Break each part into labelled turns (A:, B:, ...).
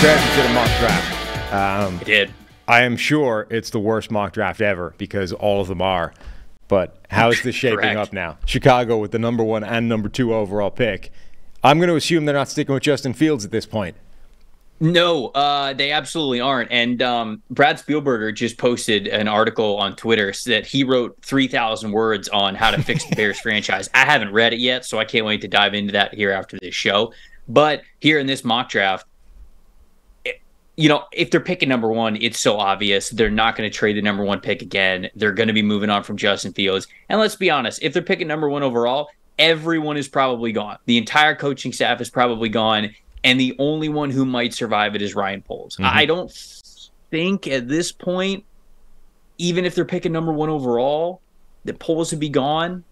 A: Credit to the mock draft. Um,
B: I did.
A: I am sure it's the worst mock draft ever because all of them are. But how is this shaping up now? Chicago with the number one and number two overall pick. I'm going to assume they're not sticking with Justin Fields at this point.
B: No, uh, they absolutely aren't. And um, Brad Spielberger just posted an article on Twitter that he wrote 3,000 words on how to fix the Bears franchise. I haven't read it yet, so I can't wait to dive into that here after this show. But here in this mock draft, you know, if they're picking number one, it's so obvious they're not going to trade the number one pick again. They're going to be moving on from Justin Fields. And let's be honest, if they're picking number one overall, everyone is probably gone. The entire coaching staff is probably gone. And the only one who might survive it is Ryan Poles. I mm-hmm. don't think at this point, even if they're picking number one overall, that Poles would be gone.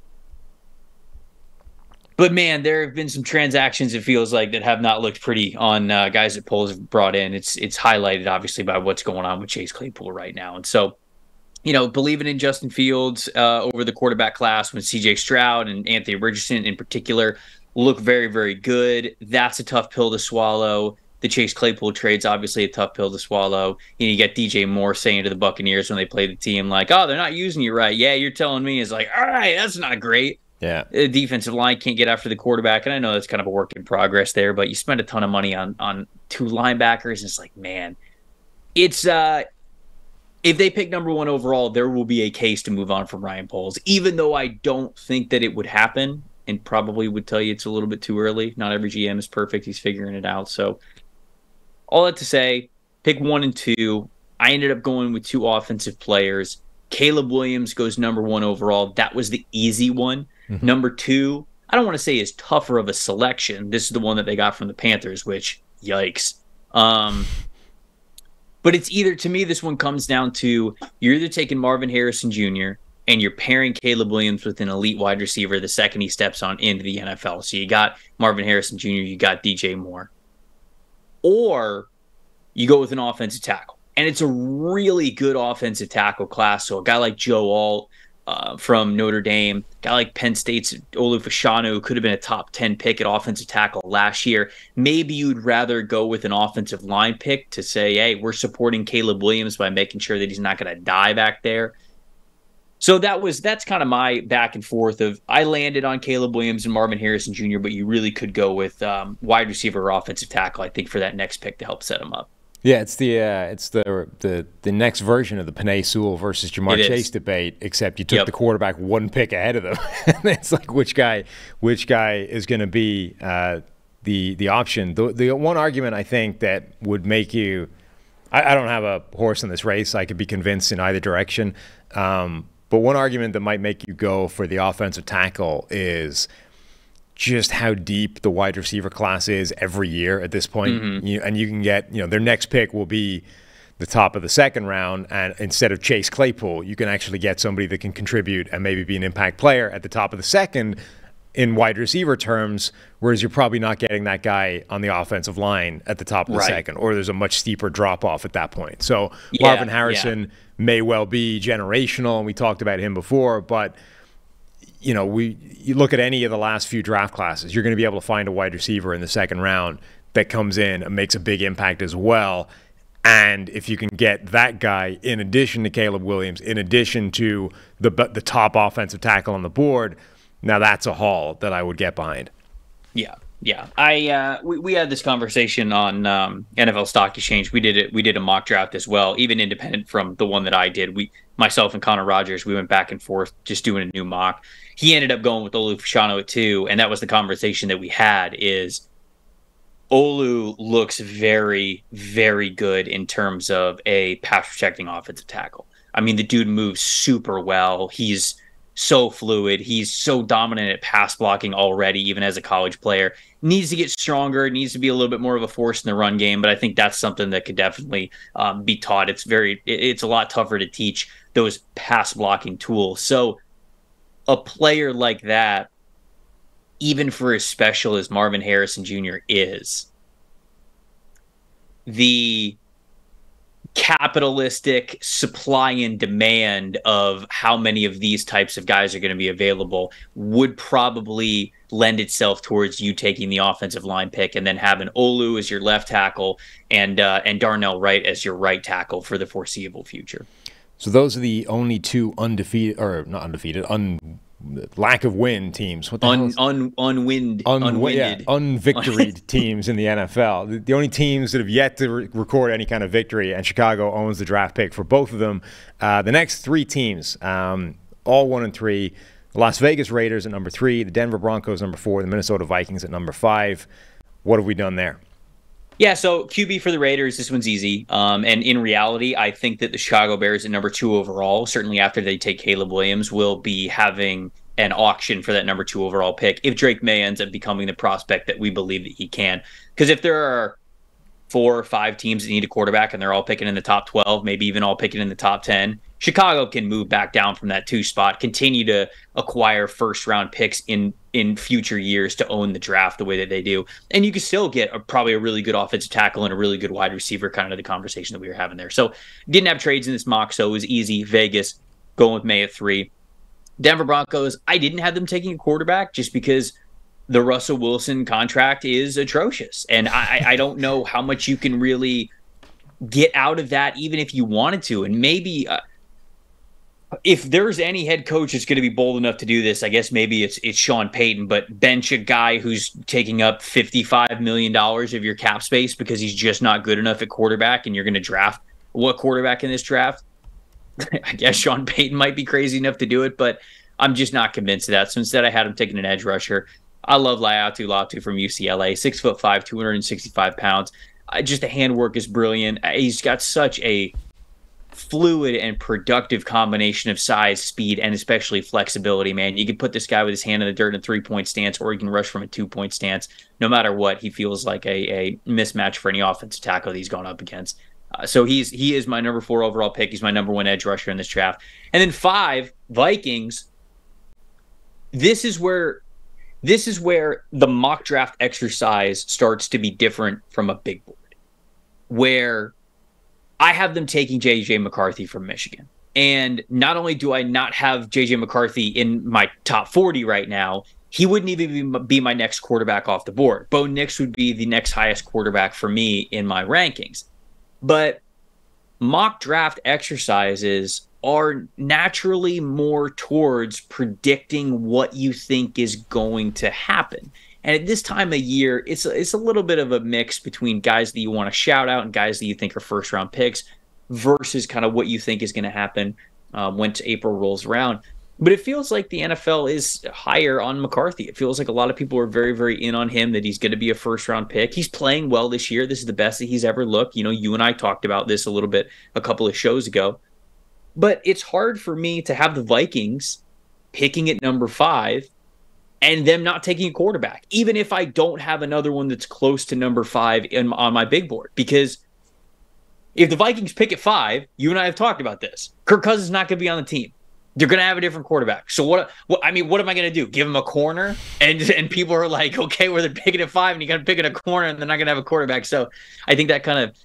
B: But man, there have been some transactions. It feels like that have not looked pretty on uh, guys that Poles have brought in. It's it's highlighted obviously by what's going on with Chase Claypool right now, and so you know, believing in Justin Fields uh, over the quarterback class when CJ Stroud and Anthony Richardson in particular look very, very good. That's a tough pill to swallow. The Chase Claypool trade's obviously a tough pill to swallow. You, know, you get DJ Moore saying to the Buccaneers when they play the team, like, oh, they're not using you right. Yeah, you're telling me is like, all right, that's not great.
A: Yeah.
B: The defensive line can't get after the quarterback. And I know that's kind of a work in progress there, but you spend a ton of money on on two linebackers. And it's like, man, it's uh if they pick number one overall, there will be a case to move on from Ryan Poles, even though I don't think that it would happen and probably would tell you it's a little bit too early. Not every GM is perfect. He's figuring it out. So, all that to say, pick one and two. I ended up going with two offensive players. Caleb Williams goes number one overall. That was the easy one. Number two, I don't want to say is tougher of a selection. This is the one that they got from the Panthers, which yikes. Um, but it's either to me, this one comes down to you're either taking Marvin Harrison Jr. and you're pairing Caleb Williams with an elite wide receiver the second he steps on into the NFL. So you got Marvin Harrison Jr., you got DJ Moore. Or you go with an offensive tackle. And it's a really good offensive tackle class. So a guy like Joe Alt uh, from Notre Dame, guy like Penn State's Olu Fashanu, who could have been a top 10 pick at offensive tackle last year. Maybe you'd rather go with an offensive line pick to say, hey, we're supporting Caleb Williams by making sure that he's not going to die back there. So that was that's kind of my back and forth of I landed on Caleb Williams and Marvin Harrison Jr., but you really could go with um, wide receiver or offensive tackle, I think, for that next pick to help set him up.
A: Yeah, it's the uh, it's the the the next version of the Penei Sewell versus
B: Ja'Marr
A: Chase debate, except you took
B: Yep.
A: the quarterback one pick ahead of them. it's like which guy which guy is going to be uh, the the option. The the one argument I think that would make you I, I don't have a horse in this race. I could be convinced in either direction. Um, but one argument that might make you go for the offensive tackle is just how deep the wide receiver class is every year at this point. Mm-hmm. You, and you can get, you know, their next pick will be the top of the second round. And instead of Chase Claypool, you can actually get somebody that can contribute and maybe be an impact player at the top of the second in wide receiver terms, whereas you're probably not getting that guy on the offensive line at the top of the
B: Right.
A: second, or there's a much steeper drop off at that point. So
B: Yeah,
A: Marvin
B: yeah.
A: Harrison may well be generational, and we talked about him before, but you know, we you look at any of the last few draft classes, you're going to be able to find a wide receiver in the second round that comes in and makes a big impact as well. And if you can get that guy in addition to Caleb Williams, in addition to the the top offensive tackle on the board, now that's a haul that I would get behind.
B: Yeah, yeah. I uh, we we had this conversation on um, NFL Stock Exchange. We did it. We did a mock draft as well, even independent from the one that I did. We myself and Connor Rogers, we went back and forth just doing a new mock. He ended up going with Olu Fashanu at two, and that was the conversation that we had. Is Olu looks very, very good in terms of a pass protecting offensive tackle. I mean, the dude moves super well. He's so fluid. He's so dominant at pass blocking already, even as a college player. Needs to get stronger. Needs to be a little bit more of a force in the run game. But I think that's something that could definitely um, be taught. It's very, it- it's a lot tougher to teach those pass blocking tools. So a player like that, even for as special as Marvin Harrison Jr. is, the capitalistic supply and demand of how many of these types of guys are going to be available would probably lend itself towards you taking the offensive line pick and then having Olu as your left tackle and uh, and Darnell Wright as your right tackle for the foreseeable future.
A: So those are the only two undefeated or not undefeated, un lack of win teams.
B: What the un, un, unwind,
A: un, unwinded, yeah, unvictoried teams in the NFL. The, the, only teams that have yet to re- record any kind of victory, and Chicago owns the draft pick for both of them. Uh, the next three teams, um, all one and three. The Las Vegas Raiders at number three, the Denver Broncos number four, the Minnesota Vikings at number five. What have we done there?
B: Yeah, so QB for the Raiders, this one's easy. Um, and in reality, I think that the Chicago Bears at number two overall, certainly after they take Caleb Williams, will be having an auction for that number two overall pick if Drake Maye ends up becoming the prospect that we believe that he can. Because if there are four or five teams that need a quarterback and they're all picking in the top 12, maybe even all picking in the top 10, Chicago can move back down from that two spot, continue to acquire first round picks in in future years to own the draft the way that they do. And you can still get a, probably a really good offensive tackle and a really good wide receiver, kind of the conversation that we were having there. So didn't have trades in this mock, so it was easy. Vegas going with Maye at three. Denver Broncos, I didn't have them taking a quarterback just because the Russell Wilson contract is atrocious. And I, I don't know how much you can really get out of that, even if you wanted to. And maybe uh, if there's any head coach that's going to be bold enough to do this, I guess maybe it's it's Sean Payton, but bench a guy who's taking up fifty five million dollars of your cap space because he's just not good enough at quarterback, and you're going to draft what quarterback in this draft? I guess Sean Payton might be crazy enough to do it, but I'm just not convinced of that. So instead, I had him taking an edge rusher. I love Laiatu Latu from UCLA, six foot five, 265 pounds. Uh, just the handwork is brilliant. He's got such a fluid and productive combination of size, speed, and especially flexibility, man. You can put this guy with his hand in the dirt in a three point stance, or he can rush from a two point stance. No matter what, he feels like a, a mismatch for any offensive tackle that he's gone up against. Uh, so he's he is my number four overall pick. He's my number one edge rusher in this draft. And then five Vikings. This is where this is where the mock draft exercise starts to be different from a big board, where I have them taking JJ McCarthy from Michigan. And not only do I not have JJ McCarthy in my top 40 right now, he wouldn't even be my next quarterback off the board. Bo Nix would be the next highest quarterback for me in my rankings. But mock draft exercises are naturally more towards predicting what you think is going to happen. And at this time of year, it's a, it's a little bit of a mix between guys that you want to shout out and guys that you think are first round picks versus kind of what you think is going to happen um, once April rolls around. But it feels like the NFL is higher on McCarthy. It feels like a lot of people are very, very in on him that he's going to be a first round pick. He's playing well this year. This is the best that he's ever looked. You know, you and I talked about this a little bit a couple of shows ago. But it's hard for me to have the Vikings picking at number five and them not taking a quarterback, even if I don't have another one that's close to number five in, on my big board. Because if the Vikings pick at five, you and I have talked about this. Kirk Cousins is not going to be on the team. They're going to have a different quarterback. So what? What I mean, what am I going to do? Give him a corner, and and people are like, okay, well they're picking at five, and you got to pick at a corner, and they're not going to have a quarterback. So I think that kind of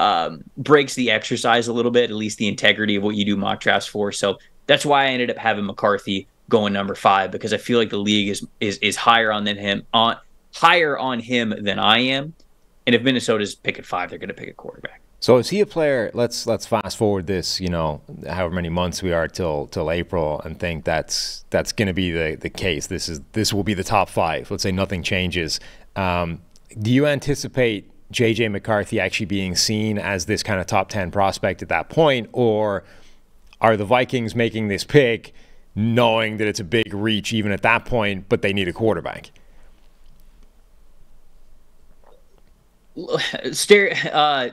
B: um, breaks the exercise a little bit, at least the integrity of what you do mock drafts for. So that's why I ended up having McCarthy going number five because I feel like the league is is is higher on than him on higher on him than I am. And if Minnesota's pick at five, they're going to pick a quarterback.
A: So is he a player? Let's let's fast forward this, you know, however many months we are till till April, and think that's that's going to be the the case. This is this will be the top five. Let's say nothing changes. Um, do you anticipate JJ McCarthy actually being seen as this kind of top ten prospect at that point, or are the Vikings making this pick? Knowing that it's a big reach even at that point, but they need a quarterback?
B: Uh,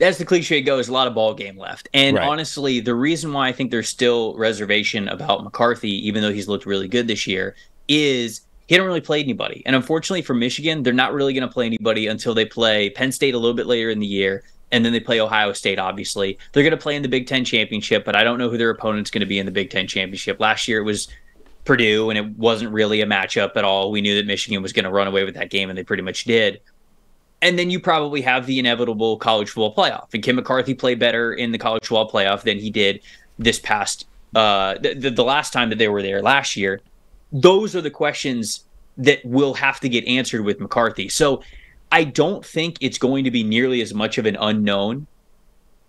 B: as the cliche goes, a lot of ball game left. And right. honestly, the reason why I think there's still reservation about McCarthy, even though he's looked really good this year, is he didn't really play anybody. And unfortunately for Michigan, they're not really going to play anybody until they play Penn State a little bit later in the year and then they play Ohio State. Obviously, they're going to play in the Big Ten championship, but I don't know who their opponent's going to be in the Big Ten championship. Last year it was Purdue, and it wasn't really a matchup at all. We knew that Michigan was going to run away with that game, and they pretty much did. and then you probably have the inevitable college football playoff. And Kim McCarthy played better in the college football playoff than he did this past uh, the, the last time that they were there last year. Those are the questions that will have to get answered with McCarthy. So I don't think it's going to be nearly as much of an unknown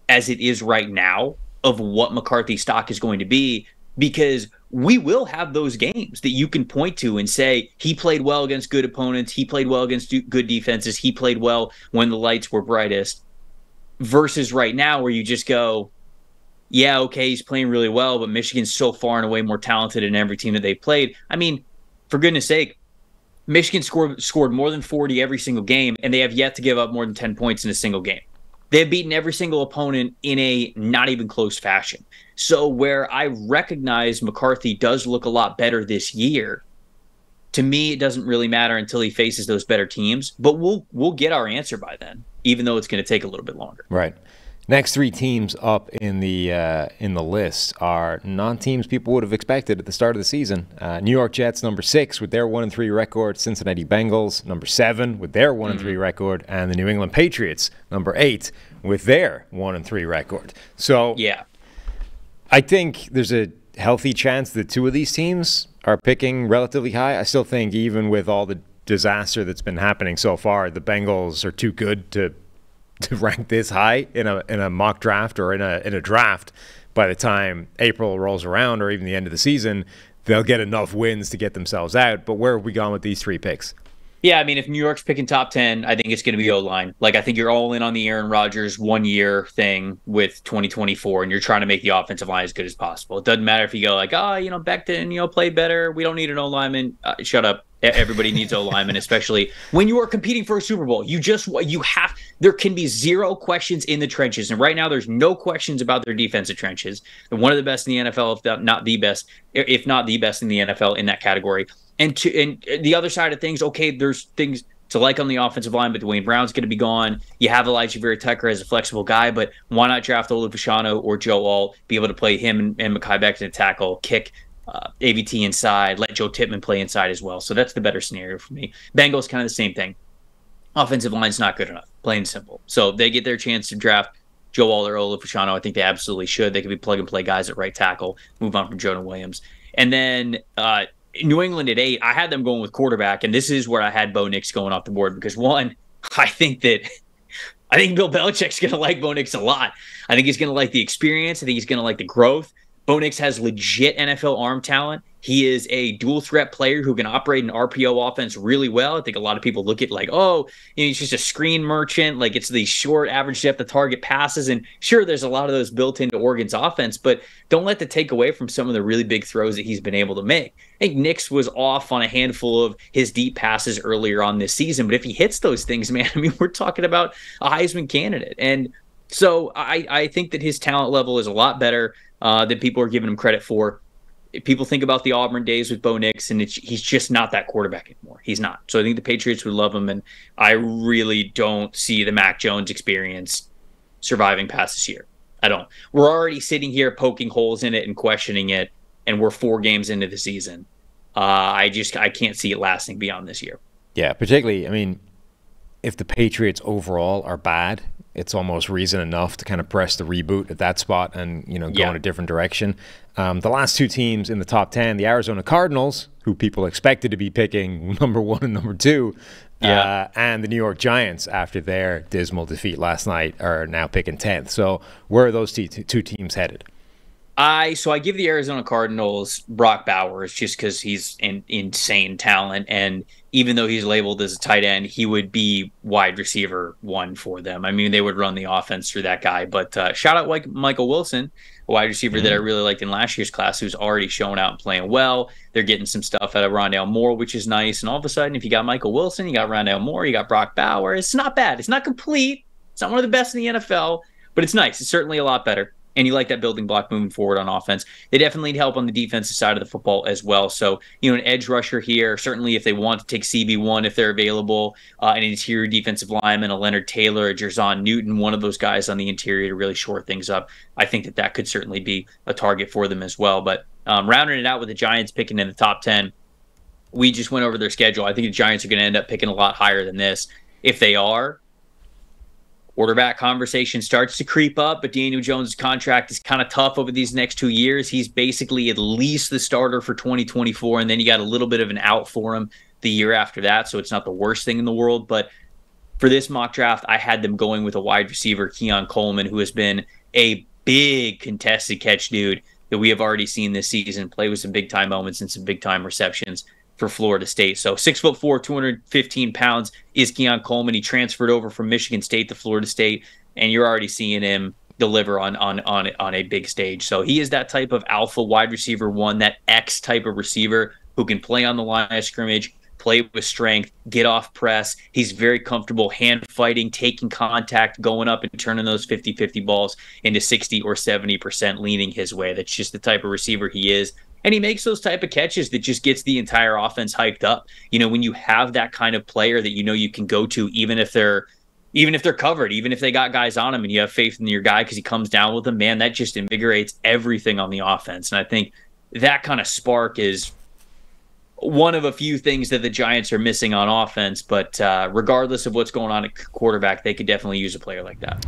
B: as it is right now of what McCarthy stock is going to be because we will have those games that you can point to and say he played well against good opponents, he played well against good defenses, he played well when the lights were brightest versus right now where you just go yeah, okay, he's playing really well, but Michigan's so far and away more talented in every team that they played. I mean, for goodness sake, Michigan scored scored more than 40 every single game, and they have yet to give up more than 10 points in a single game. They have beaten every single opponent in a not even close fashion. So where I recognize McCarthy does look a lot better this year, to me it doesn't really matter until he faces those better teams. But we'll we'll get our answer by then, even though it's going to take a little bit longer.
A: Right. Next three teams up in the uh, in the list are non-teams people would have expected at the start of the season. Uh, New York Jets, number six, with their one and three record. Cincinnati Bengals, number seven, with their one mm-hmm. and three record, and the New England Patriots, number eight, with their one and three record. So
B: yeah,
A: I think there's a healthy chance that two of these teams are picking relatively high. I still think even with all the disaster that's been happening so far, the Bengals are too good to to rank this high in a in a mock draft or in a in a draft by the time April rolls around or even the end of the season, they'll get enough wins to get themselves out. But where have we gone with these three picks?
B: Yeah, I mean, if New York's picking top 10, I think it's going to be O line. Like, I think you're all in on the Aaron Rodgers one year thing with 2024, and you're trying to make the offensive line as good as possible. It doesn't matter if you go, like, oh, you know, Becton, you know, play better. We don't need an O lineman. Uh, shut up. Everybody needs O lineman, especially when you are competing for a Super Bowl. You just you have there can be zero questions in the trenches, and right now there's no questions about their defensive trenches. They're one of the best in the NFL, if not the best, if not the best in the NFL in that category. And to and the other side of things, okay, there's things to like on the offensive line, but Duane Brown's going to be gone. You have Alijah Vera-Tucker as a flexible guy, but why not draft Olu Fashanu or Joe Alt, be able to play him and, and Mekhi Becton tackle, kick uh, AVT inside, let Joe Tippmann play inside as well. So that's the better scenario for me. Bengals kind of the same thing. Offensive line's not good enough, plain and simple. So they get their chance to draft Joe Waller, Olu Fashanu. I think they absolutely should. They could be plug and play guys at right tackle, move on from Jonah Williams. And then uh, New England at eight, I had them going with quarterback, and this is where I had Bo Nix going off the board because one, I think that I think Bill Belichick's going to like Bo Nix a lot. I think he's going to like the experience. I think he's going to like the growth. Bo Nix has legit NFL arm talent. He is a dual threat player who can operate an RPO offense really well. I think a lot of people look at like, oh, you know, he's just a screen merchant. Like it's the short average depth of target passes. And sure, there's a lot of those built into Oregon's offense, but don't let that take away from some of the really big throws that he's been able to make. I think Nix was off on a handful of his deep passes earlier on this season, but if he hits those things, man, I mean, we're talking about a Heisman candidate. And so I, I think that his talent level is a lot better uh, than people are giving him credit for. People think about the Auburn days with Bo Nix, and he's just not that quarterback anymore. He's not. So I think the Patriots would love him, and I really don't see the Mac Jones experience surviving past this year. I don't. We're already sitting here poking holes in it and questioning it, and we're four games into the season. Uh, I just I can't see it lasting beyond this year.
A: Yeah, particularly. I mean, if the Patriots overall are bad, it's almost reason enough to kind of press the reboot at that spot and you know go yeah. in a different direction. Um, the last two teams in the top ten, the Arizona Cardinals, who people expected to be picking number one and number two, yeah. Uh, and the New York Giants, after their dismal defeat last night, are now picking tenth. So where are those two, two teams headed?
B: I so I give the Arizona Cardinals Brock Bowers just because he's an insane talent, and even though he's labeled as a tight end, he would be wide receiver one for them. I mean, they would run the offense through that guy. But uh, shout out like Michael Wilson, a wide receiver mm-hmm. that I mm-hmm. really liked in last year's class, who's already shown out and playing well. They're getting some stuff out of Rondale Moore, which is nice. And all of a sudden, if you got Michael Wilson, you got Rondale Moore, you got Brock Bowers. It's not bad. It's not complete. It's not one of the best in the NFL, but it's nice. It's certainly a lot better and you like that building block moving forward on offense. They definitely need help on the defensive side of the football as well. So, you know, an edge rusher here, certainly if they want to take CB1, if they're available, uh, an interior defensive lineman, a Leonard Taylor, a Jer'Zhan Newton, one of those guys on the interior to really shore things up. I think that that could certainly be a target for them as well. But um, rounding it out with the Giants picking in the top 10, we just went over their schedule. I think the Giants are going to end up picking a lot higher than this. If they are, quarterback conversation starts to creep up, but Daniel Jones' contract is kind of tough over these next two years. He's basically at least the starter for 2024, and then you got a little bit of an out for him the year after that. So it's not the worst thing in the world. But for this mock draft, I had them going with a wide receiver, Keon Coleman, who has been a big contested catch dude that we have already seen this season play with some big time moments and some big time receptions for Florida State. So six foot four, 215 pounds is Keon Coleman. He transferred over from Michigan State to Florida State, and you're already seeing him deliver on on on on a big stage. So he is that type of alpha wide receiver one, that X type of receiver who can play on the line of scrimmage, play with strength, get off press. He's very comfortable hand fighting, taking contact, going up and turning those 50 50 balls into 60 or 70% leaning his way. That's just the type of receiver he is. And he makes those type of catches that just gets the entire offense hyped up. You know, when you have that kind of player that you know you can go to, even if they're even if they're covered, even if they got guys on him and you have faith in your guy because he comes down with them, man, that just invigorates everything on the offense. And I think that kind of spark is one of a few things that the Giants are missing on offense. But uh, regardless of what's going on at quarterback, they could definitely use a player like that.